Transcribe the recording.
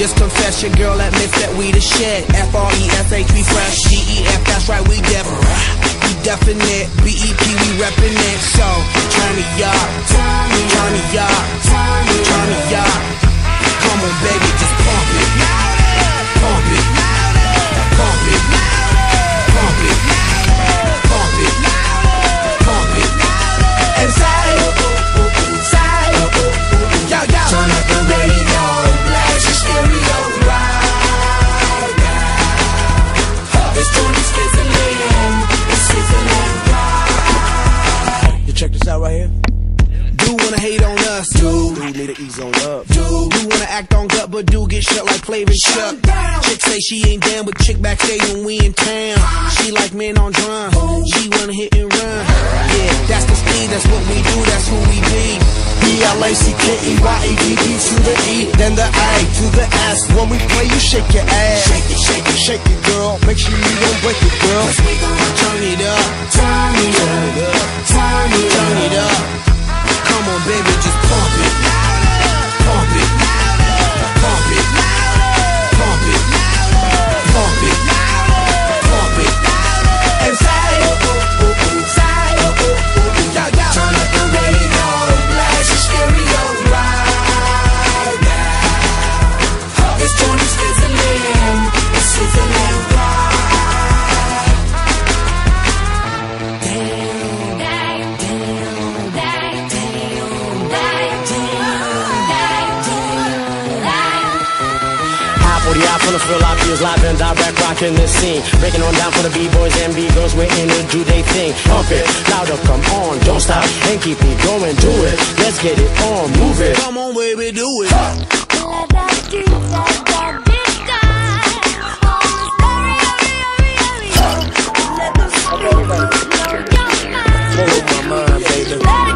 Just confess your girl admits that we the shit. F R E S H, we fresh. G E F, that's right, we different. We definite, B E P, we reppin' it. So turn me up, turn me up, turn me up. Come on, baby, just pump it, to ease on up. Dude, you wanna act on gut, but do get shut like Flavor Chuck. Chick say she ain't down, but chick backstage when we in town. She like men on drum. She wanna hit and run. Yeah, that's the speed, that's what we do, that's who we be. B-L-A-C-K-E-Y-A-D-D to the E, then the A to the S. When we play, you shake your ass. Shake it, shake it, shake it, girl. Make sure you don't break it, girl. Turn it up, turn it live from the frill out feels live and direct rocking the scene. Breaking on down for the B-boys and B-girls, we're in it, do they thing. Pump it, louder, come on, don't stop, and keep it going, do it. Let's get it on, move it. Come on, baby, do it. Follow my mind, baby.